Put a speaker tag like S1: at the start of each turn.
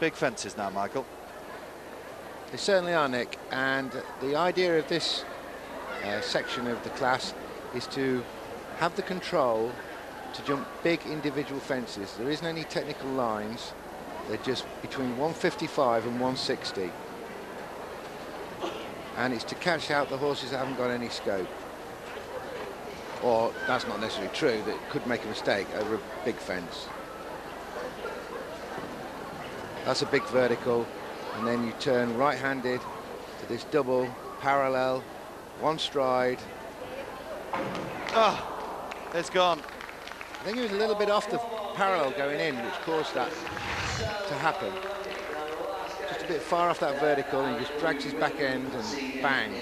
S1: big fences now, Michael.
S2: They certainly are, Nick. And the idea of this uh, section of the class is to have the control to jump big individual fences. There isn't any technical lines. They're just between 155 and 160. And it's to catch out the horses that haven't got any scope. Or that's not necessarily true, that could make a mistake over a big fence. That's a big vertical. And then you turn right-handed to this double, parallel, one stride.
S1: Ah, oh, it's gone.
S2: I think he was a little bit off the parallel going in, which caused that to happen. Just a bit far off that vertical, and he just drags his back end and bang.